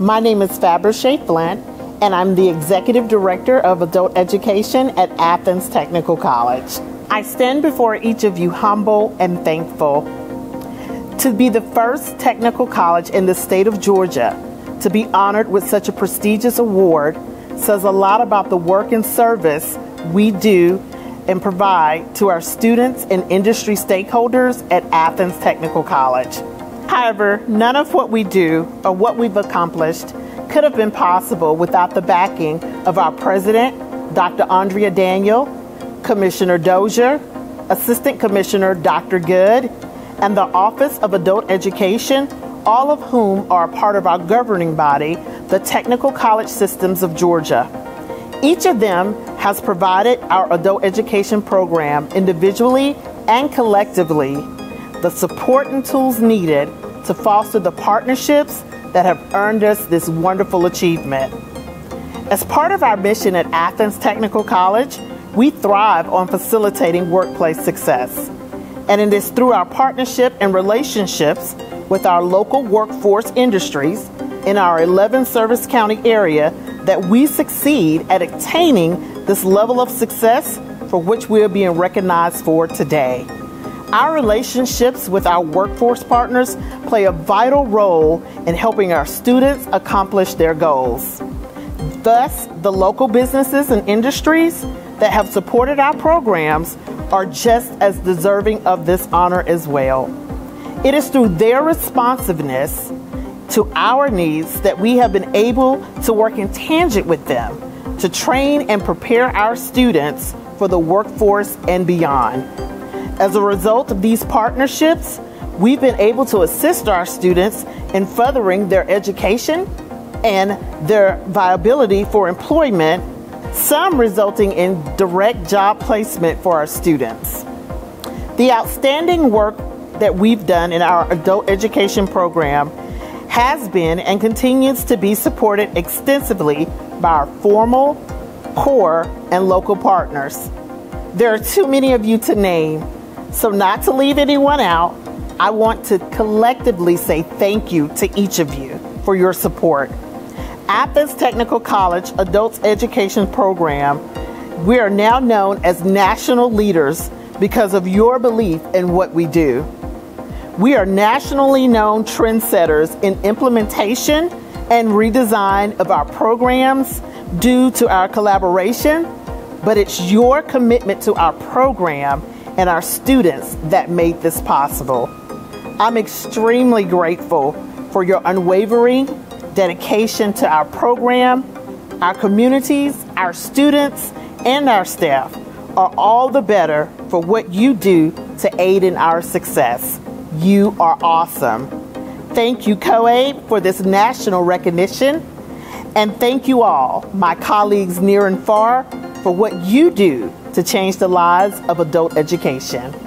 My name is Faberge Flint, and I'm the Executive Director of Adult Education at Athens Technical College. I stand before each of you humble and thankful. To be the first technical college in the state of Georgia to be honored with such a prestigious award says a lot about the work and service we do and provide to our students and industry stakeholders at Athens Technical College. However, none of what we do or what we've accomplished could have been possible without the backing of our president, Dr. Andrea Daniel, Commissioner Dozier, Assistant Commissioner Dr. Good, and the Office of Adult Education, all of whom are a part of our governing body, the Technical College Systems of Georgia. Each of them has provided our adult education program individually and collectively the support and tools needed to foster the partnerships that have earned us this wonderful achievement. As part of our mission at Athens Technical College, we thrive on facilitating workplace success. And it is through our partnership and relationships with our local workforce industries in our 11 service county area that we succeed at attaining this level of success for which we are being recognized for today. Our relationships with our workforce partners play a vital role in helping our students accomplish their goals. Thus, the local businesses and industries that have supported our programs are just as deserving of this honor as well. It is through their responsiveness to our needs that we have been able to work in tangent with them to train and prepare our students for the workforce and beyond. As a result of these partnerships, we've been able to assist our students in furthering their education and their viability for employment, some resulting in direct job placement for our students. The outstanding work that we've done in our adult education program has been and continues to be supported extensively by our formal, core, and local partners. There are too many of you to name, so not to leave anyone out, I want to collectively say thank you to each of you for your support. Athens Technical College Adults Education Program, we are now known as national leaders because of your belief in what we do. We are nationally known trendsetters in implementation and redesign of our programs due to our collaboration, but it's your commitment to our program and our students that made this possible. I'm extremely grateful for your unwavering dedication to our program. Our communities, our students, and our staff are all the better for what you do to aid in our success. You are awesome. Thank you, COABE, for this national recognition. And thank you all, my colleagues near and far, for what you do to change the lives of adult education.